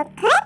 Okay.